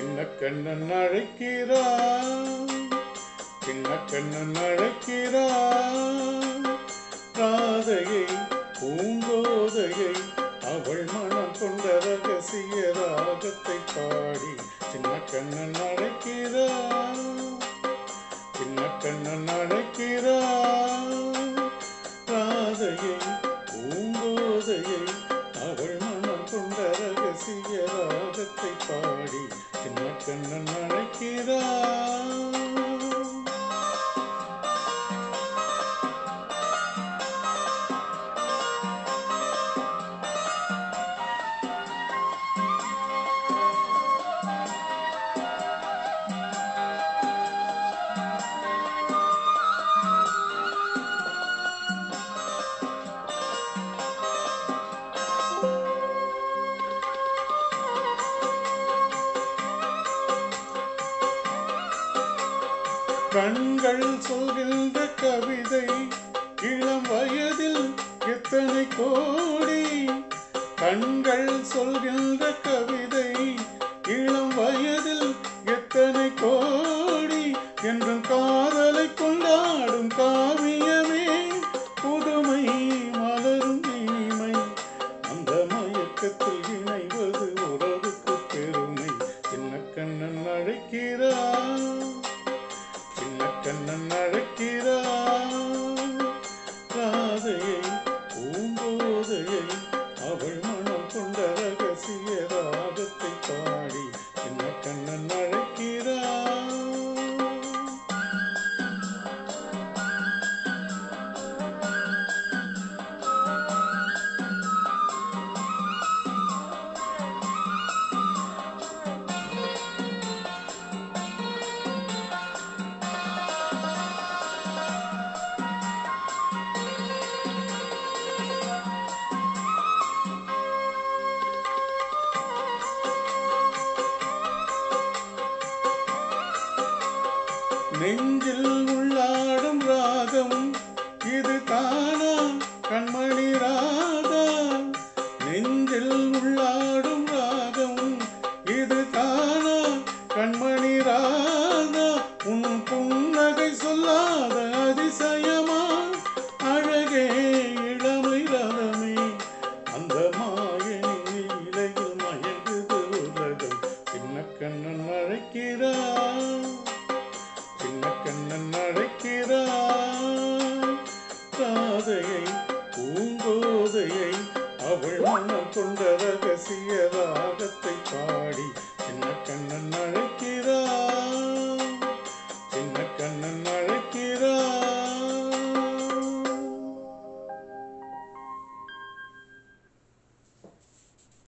சின்ன கண்ணன் அழைக்கிறான். சின்ன கண்ணன் அழைக்கிறான். ராதையை பூங்கோதையை அவள் மனம் கொண்ட ரகசிய ராகத்தை பாடி சின்ன கண்ணன் அழைக்கிறான். சின்ன கண்ணன் அழைக்கிறான். கண்கள் சொல்கின்ற கவிதை இளம் வயதில் எத்தனை கோடி? கண்கள் சொல்கின்ற கவிதை நெஞ்சில் உள்ளாடும் ராகம் இது தானா? கண்மணி ராதா. நெஞ்சில் உள்ளாடும் ராகம் இது தானா? கண்மணி ராதா உன் புன்னகை சொல்லாத அதிசயம். கண்ணன் அழைக்கிறான் பூங்கோதையை அவள் மனம் கொண்ட ரகசியதாக